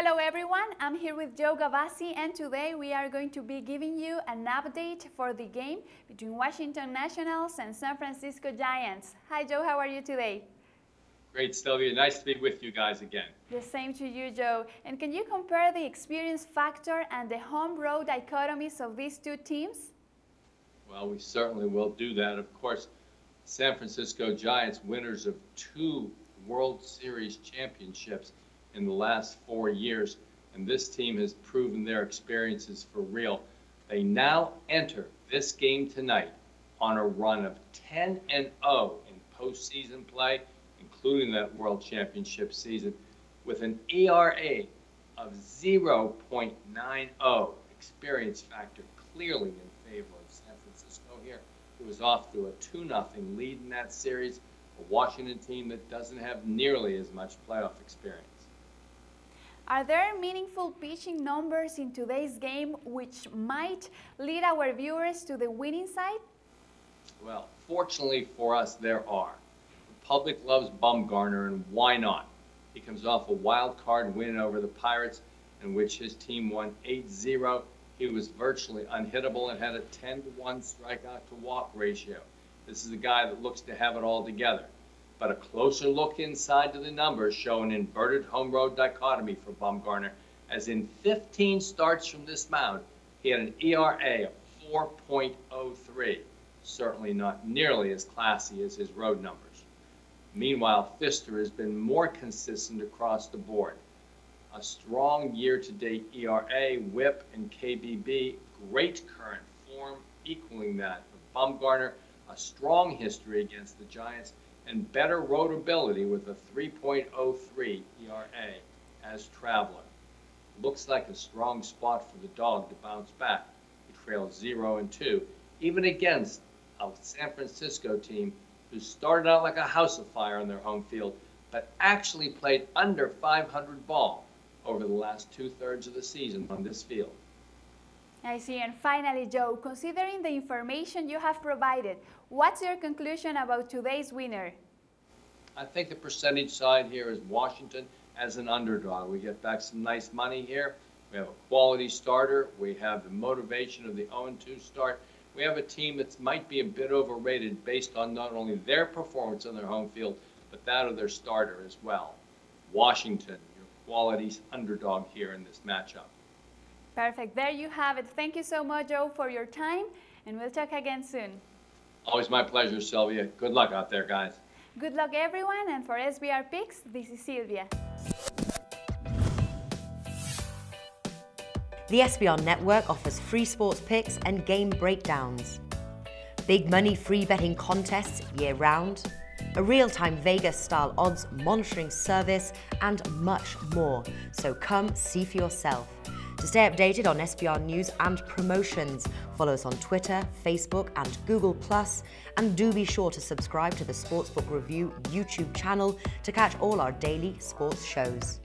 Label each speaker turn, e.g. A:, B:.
A: Hello everyone, I'm here with Joe Gavazzi and today we are going to be giving you an update for the game between Washington Nationals and San Francisco Giants. Hi Joe, how are you today?
B: Great, Sylvia. Nice to be with you guys again.
A: The same to you, Joe. And can you compare the experience factor and the home-road dichotomies of these two teams?
B: Well, we certainly will do that. Of course, San Francisco Giants, winners of two World Series championships in the last four years, and this team has proven their experiences for real. They now enter this game tonight on a run of 10 and 0 in postseason play, including that World Championship season, with an ERA of 0.90. Experience factor clearly in favor of San Francisco here, who was off to a 2 0 lead in that series. A Washington team that doesn't have nearly as much playoff experience.
A: Are there meaningful pitching numbers in today's game which might lead our viewers to the winning side?
B: Well, fortunately for us, there are. The public loves Bumgarner, and why not? He comes off a wild card win over the Pirates, in which his team won 8 0. He was virtually unhittable and had a 10 to 1 strikeout to walk ratio. This is a guy that looks to have it all together but a closer look inside to the numbers show an inverted home road dichotomy for Bumgarner, as in 15 starts from this mound, he had an ERA of 4.03, certainly not nearly as classy as his road numbers. Meanwhile, Fister has been more consistent across the board. A strong year-to-date ERA, WHIP, and KBB, great current form, equaling that of Bumgarner, a strong history against the Giants, and better roadability with a 3.03 ERA as traveler. Looks like a strong spot for the dog to bounce back. He trails 0 and 2, even against a San Francisco team who started out like a house of fire on their home field, but actually played under 500 ball over the last two thirds of the season on this field.
A: I see. And finally, Joe, considering the information you have provided, what's your conclusion about today's winner?
B: I think the percentage side here is Washington as an underdog. We get back some nice money here. We have a quality starter. We have the motivation of the 0-2 start. We have a team that might be a bit overrated based on not only their performance on their home field, but that of their starter as well. Washington, your quality underdog here in this matchup.
A: Perfect. There you have it. Thank you so much, Joe, for your time, and we'll talk again soon.
B: Always my pleasure, Sylvia. Good luck out there, guys.
A: Good luck, everyone, and for SBR Picks, this is Sylvia.
C: The SBR network offers free sports picks and game breakdowns. Big money free betting contests year round, a real-time Vegas-style odds monitoring service, and much more. So come see for yourself. To stay updated on SBR news and promotions, follow us on Twitter, Facebook, and Google+, and do be sure to subscribe to the Sportsbook Review YouTube channel to catch all our daily sports shows.